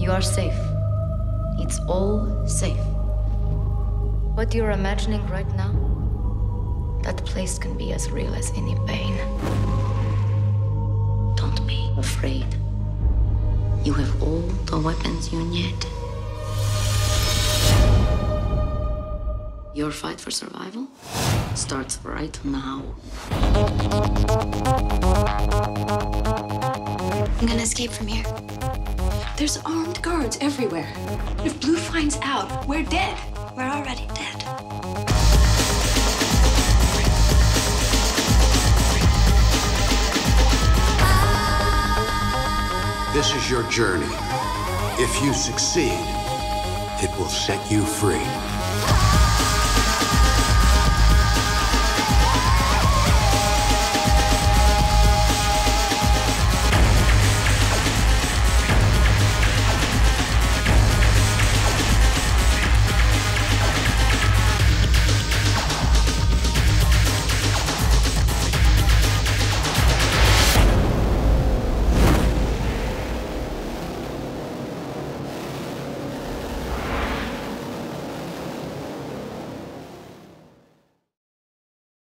You are safe. It's all safe. What you're imagining right now, that place can be as real as any pain. Don't be afraid. You have all the weapons you need. Your fight for survival starts right now. I'm gonna escape from here. There's armed guards everywhere. If Blue finds out, we're dead. We're already dead. This is your journey. If you succeed, it will set you free.